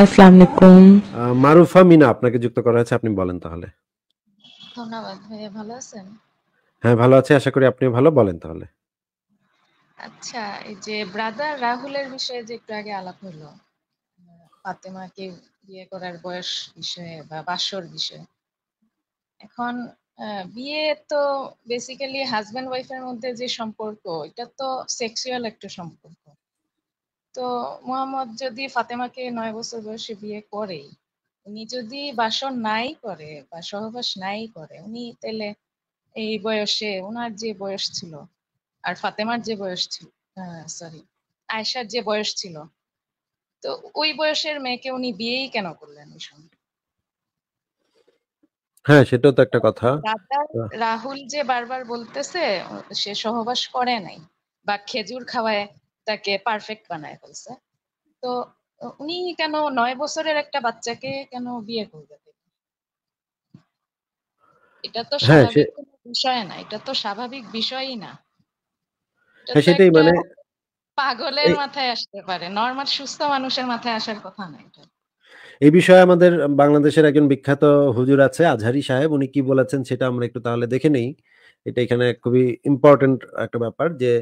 আসসালামু আলাইকুম। মারুফা মিনা আপনাকে যুক্ত করা হয়েছে আপনি বলেন তাহলে। ধন্যবাদ ভাইয়া ভালো আছেন? হ্যাঁ ভালো আছি আশা করি আপনিও ভালো বলেন তাহলে। আচ্ছা এই যে ব্রাদার রাহুলের বিষয়ে যে একটু আগে আলাপ হলো ফাতেমাকে বিয়ে করার বয়স বিষয়ে বা বাসর বিষয়ে। এখন আহ, বিয়ে তো বেসিক্যালি হাজব্যান্ড ওয়াইফের মধ্যে যে সম্পর্ক এটা তো সেক্সুয়াল একটা সম্পর্ক। তো মোহাম্মদ যদি ফাতেমাকে নয় বছর বয়সে বিয়ে করে উনি যদি বাসন নাই করে বা সহবাস নাই করে উনি তাহলে এই বয়সে ওনার যে বয়স ছিল আর ফাতেমার যে বয়স ছিল সরি আয়েশার যে বয়স ছিল তো ওই বয়সের মেয়েকে উনি বিয়েই কেন করলেন ওই সময়? হ্যাঁ সেটাও তো একটা কথা। দাদা রাহুল যে বারবার বলতেছে সে সহবাস করে নাই বা খেজুর খাওয়ায় তাকে পারফেক্ট বানায় ফেলছে। তো উনি কেন নয় বছরের একটা বাচ্চাকে কেন বিয়ে করবে? এটা তো হ্যাঁ, স্বাভাবিক বিষয় না এটা তো স্বাভাবিক বিষয়ই না। হ্যাঁ সেটাই মানে পাগলের মাথায় আসতে পারে নর্মাল সুস্থ মানুষের মাথায় আসার কথা না এটা। এই বিষয়ে আমাদের বাংলাদেশের একজন বিখ্যাত হুজুর আছে আজহারি সাহেব উনি কি বলেছেন সেটা আমরা একটু তাহলে দেখে নেই। এটা এখানে খুবই ইম্পর্টেন্ট একটা ব্যাপার যে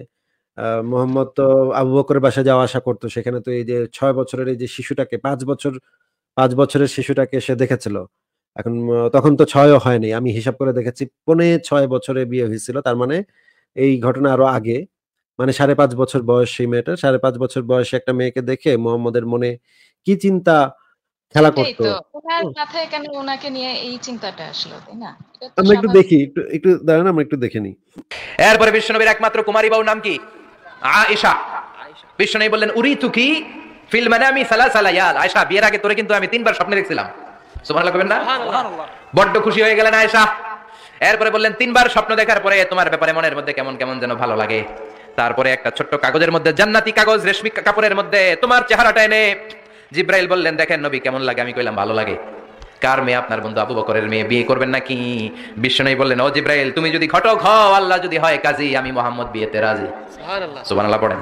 মোহাম্মদ তো আবু বকরের বাসায় যাওয়া আসা করতো। সেখানে তো এই যে ছয় বছরের এই যে শিশুটাকে পাঁচ বছর পাঁচ বছরের শিশুটাকে সে দেখেছিল। এখন তখন তো ছয়ও হয়নি। আমি হিসাব করে দেখেছি পৌনে ছয় বছরে বিয়ে হয়েছিল। তার মানে এই ঘটনা আরও আগে। মানে সাড়ে পাঁচ বছর বয়স সেই মেয়েটা। সাড়ে পাঁচ বছর বয়সে একটা মেয়েকে দেখে মোহাম্মদের মনে কি চিন্তা খেলা করতো? তো। ওনার মাথায় কেন ওনাকে নিয়ে এই চিন্তাটা আসলো তাই না? আমরা একটু দেখি একটু একটু দাঁড়ান আমরা একটু দেখে নিই। এরপরে বিশ্বনবীর একমাত্র কুমারী বাবুর নাম কি? আয়েশা। বিশ্বনবী বললেন উরি তুকি ফিল মানে আমি সালা আয়েশা বিয়ের আগে তোরে কিন্তু আমি তিনবার স্বপ্নে দেখছিলাম। সুবহানাল্লাহ কবেন না? বড্ড খুশি হয়ে গেলেন আয়েশা। এরপরে বললেন তিনবার স্বপ্ন দেখার পরে তোমার ব্যাপারে মনের মধ্যে কেমন কেমন যেন ভালো লাগে। তারপরে একটা ছোট্ট কাগজের মধ্যে জান্নাতি কাগজ রেশমি কাপড়ের মধ্যে তোমার চেহারাটা এনে জিব্রাইল বললেন দেখেন নবী কেমন লাগে? আমি কইলাম ভালো লাগে। কার মেয়ে আপনার বন্ধু আবু বকরের মেয়ে? বিয়ে করবেন নাকি? বিশ্বনবী বললেন ও জিব্রাইল তুমি যদি ঘটক হও আল্লাহ যদি হয় কাজী আমি মোহাম্মদ বিয়েতে রাজি। সুবহানাল্লাহ। পড়েন।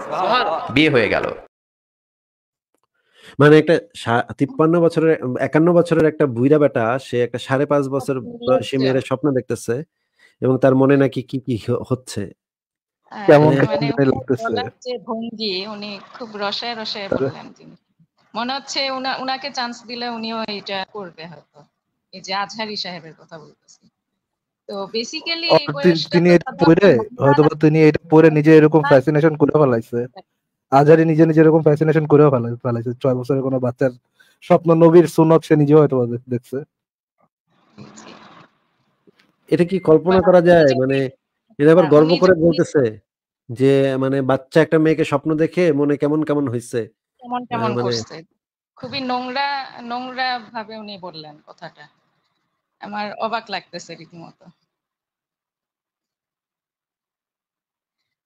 বিয়ে হয়ে গেল। মানে একটা তিপ্পান্ন বছরের একান্ন বছরের একটা বুইরা বেটা সে একটা সাড়ে পাঁচ বছর বয়সী মেয়ের স্বপ্ন দেখতেছে এবং তার মনে নাকি কি কি হচ্ছে? কেমন মানে লাগতেছে? ভঙ্গি উনি খুব রসায় রসায় বললেন তিনি। মনে হচ্ছে উনাকে চান্স দিলে উনিও এটা করবে হয়তো। এই যে আজহারি সাহেবের কথা বলতেছি। তো বেসিক্যালি তিনি এটা পড়ে? সাধারণত হয়তো তিনি এটা পড়ে নিজে এরকম ফ্যাসিনেশন করে ফেলাইছে। আজারি নিজে নিজে এরকম ফ্যাসিনেশন ফেলাই- ফেলাইছে। ছয় বছরের কোনো বাচ্চার স্বপ্ন নবীর সুনত সে নিজেও হয়তো দেখছে। এটা কি কল্পনা করা যায়? মানে এটা আবার হ্যাঁ, গর্ব করে বলতেছে যে মানে বাচ্চা একটা মেয়েকে স্বপ্ন দেখে মনে কেমন কেমন হয়েছে কেমন কেমন মানে- করছে? খুবই নোংরা নোংরা ভাবে উনি বললেন কথাটা। আমার অবাক লাগতেছে রীতিমতো।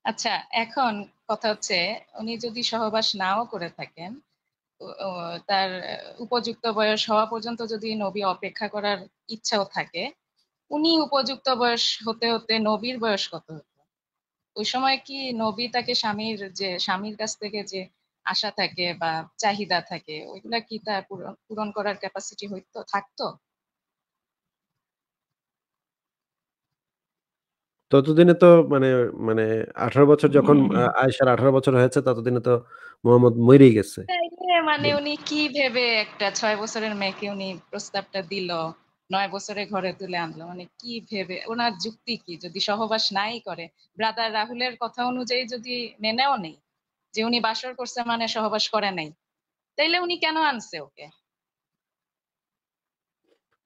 আচ্ছা এখন কথা হচ্ছে উনি যদি সহবাস নাও করে থাকেন তার উপযুক্ত বয়স হওয়া পর্যন্ত যদি নবী অপেক্ষা করার ইচ্ছাও থাকে উনি উপযুক্ত বয়স হতে হতে নবীর বয়স কত হতো? ওই সময় কি নবী তাকে স্বামীর যে স্বামীর কাছ থেকে যে আশা থাকে বা চাহিদা থাকে ওইগুলা কি তার পূরণ করার ক্যাপাসিটি হইতো থাকতো? ততদিনে তো মানে মানে আঠারো বছর যখন আহ, আয়েশার আঠারো বছর হয়েছে ততদিনে তো মোহাম্মদ মরেই গেছে। মানে উনি কি ভেবে একটা ছয় বছরের মেয়েকে উনি প্রস্তাবটা দিল নয় বছরে ঘরে তুলে আনলো? মানে কি ভেবে ওনার যুক্তি কি? যদি সহবাস নাই করে ব্রাদার রাহুলের কথা অনুযায়ী যদি মেনেও নেই? যে উনি বাসর করছে মানে সহবাস করে নাই। তাইলে উনি কেন আনছে ওকে?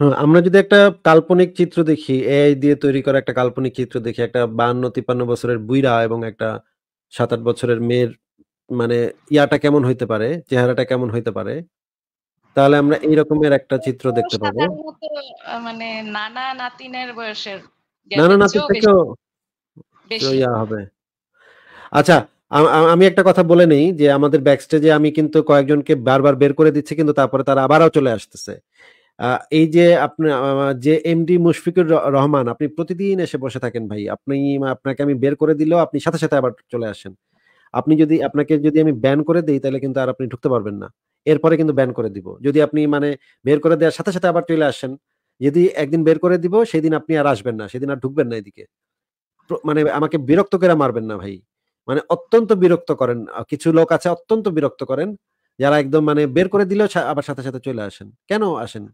হ্যাঁ, আমরা যদি একটা কাল্পনিক চিত্র দেখি এআই দিয়ে তৈরি করা একটা কাল্পনিক চিত্র দেখি একটা বান্ন তিপ্পান্ন বছরের বুইরা এবং একটা সাত আট বছরের মেয়ের মানে ইয়াটা কেমন হইতে পারে চেহারাটা কেমন হইতে পারে তাহলে আমরা এই রকমের একটা চিত্র দেখতে পাবো। মানে নানা নাতিনের বয়সের নানা নাতি থেকেও ইয়া হবে। আচ্ছা আমি একটা কথা বলে নেই যে আমাদের ব্যাকস্টেজে আমি কিন্তু কয়েকজনকে বারবার বের করে দিচ্ছি, কিন্তু তারপরে তারা আবারও চলে আসতেছে। এই যে আপনি যে এমডি মুশফিকুর রহমান, আপনি প্রতিদিন এসে বসে থাকেন ভাই। আপনি, আপনাকে আমি বের করে দিলেও আপনি সাথে সাথে আবার চলে আসেন। আপনি যদি, আপনাকে যদি আমি ব্যান করে দেই, তাহলে কিন্তু আর আপনি ঢুকতে পারবেন না। এরপরে কিন্তু ব্যান করে দিব। যদি আপনি মানে বের করে দেওয়ার সাথে সাথে আবার চলে আসেন, যদি একদিন বের করে দিব, সেদিন আপনি আর আসবেন না, সেদিন আর ঢুকবেন না এদিকে। মানে আমাকে বিরক্ত করে মারবেন না ভাই। মানে অত্যন্ত বিরক্ত করেন। কিছু লোক আছে অত্যন্ত বিরক্ত করেন। যারা একদম মানে বের করে দিলেও আবার সাথে সাথে চলে আসেন। কেন আসেন?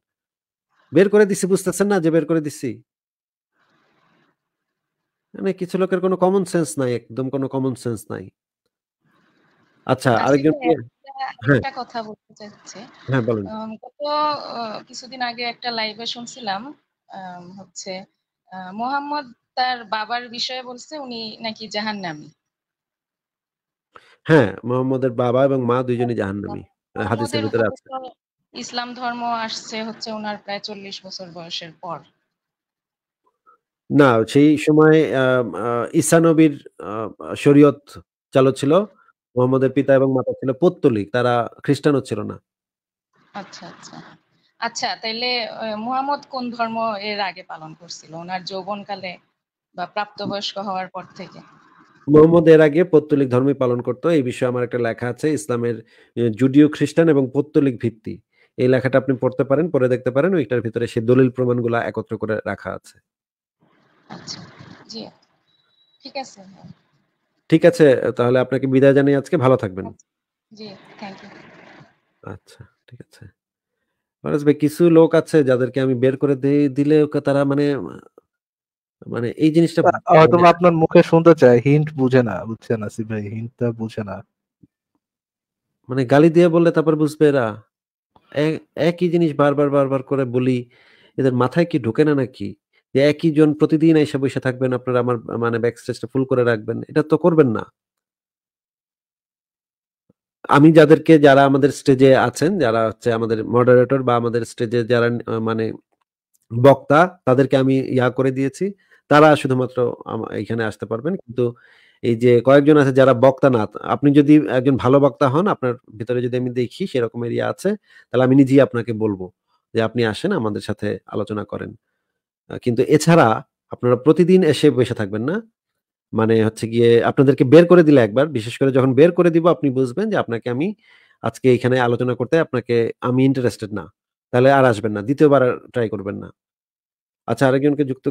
বের করে দিচ্ছি বুঝতেছেন না যে বের করে দিচ্ছি মানে কিছু লোকের কোনো কমন সেন্স নাই একদম কোনো কমন সেন্স নাই। আচ্ছা আসলে আরেকজনকে একটা হ্যাঁ। কথা বলতে চাচ্ছি। হ্যাঁ বলেন। গত কিছুদিন আগে একটা লাইভে শুনছিলাম হচ্ছে মোহাম্মদ তার বাবার বিষয়ে বলছে উনি নাকি জাহান্নামী। হ্যাঁ মোহাম্মদের বাবা এবং মা দুইজনই জাহান্নামী। হাদিসের মোহাম্মদের ভিতরে আছে। ইসলাম ধর্ম আসছে হচ্ছে ওনার প্রায় চল্লিশ বছর বয়সের পর। না সেই সময় আহ, ঈসা নবীর শরীয়ত চালু ছিল। মোহাম্মদের পিতা এবং মাতা ছিল পৌত্তলিক তারা খ্রিস্টানও ছিল না। আচ্ছা আচ্ছা। আচ্ছা তাইলে মুহাম্মদ কোন ধর্ম এর আগে পালন করছিল? ওনার যৌবনকালে বা প্রাপ্তবয়স্ক হওয়ার পর থেকে? মোহাম্মদ এর আগে পৌত্তলিক ধর্মই পালন করতো। এই বিষয়ে আমার একটা লেখা আছে ইসলামের জুডিও খ্রিস্টান এবং পৌত্তলিক ভিত্তি। এই লেখাটা আপনি পড়তে পারেন পড়ে দেখতে পারেন ওইটার ভিতরে সেই দলিল প্রমাণগুলা একত্র করে রাখা আছে। আচ্ছা ঠিক আছে। ঠিক আছে তাহলে আপনাকে বিদায় জানাই আজকে ভালো থাকবেন। জি থ্যাংক ইউ। আচ্ছা ঠিক আছে। ভাই কিছু লোক আছে যাদেরকে আমি বের করে দিয়ে দিলে তারা মানে মানে এই জিনিসটা হয়তো আপনার মুখে শুনতে চায় হিন্ট বুঝে না বুঝছেন আসিফ ভাই হিন্টটা বুঝে না। মানে গালি দিয়ে বললে তারপর বুঝবে এরা। একই জিনিস বারবার বারবার করে বলি এদের মাথায় কি ঢোকে না নাকি? যে একই জন প্রতিদিন এসে বসে থাকবেন আপনারা আমার মানে ব্যাক স্টেজটা ফুল করে রাখবেন এটা তো করবেন না। আমি যাদেরকে যারা আমাদের স্টেজে আছেন যারা হচ্ছে আমাদের মডারেটর বা আমাদের স্টেজে যারা মানে বক্তা তাদেরকে আমি ইয়া করে দিয়েছি। তারা শুধুমাত্র এখানে আসতে পারবেন। কিন্তু এই যে কয়েকজন আছে যারা বক্তা না আপনি যদি একজন ভালো বক্তা হন, আপনার ভিতরে যদি আমি দেখি সেরকম এরিয়া আছে, তাহলে আমি নিজেই আপনাকে বলব যে আপনি আসেন, আমাদের সাথে আলোচনা করেন। কিন্তু এছাড়া আপনারা প্রতিদিন এসে বসে থাকবেন না। মানে হচ্ছে গিয়ে আপনাদেরকে বের করে দিলে একবার, বিশেষ করে যখন বের করে দিব, আপনি বুঝবেন যে আপনাকে আমি আজকে এখানে আলোচনা করতে আপনাকে আমি ইন্টারেস্টেড না। তাহলে আর আসবেন না, দ্বিতীয়বার ট্রাই করবেন না। আচ্ছা আরেকজনকে যুক্ত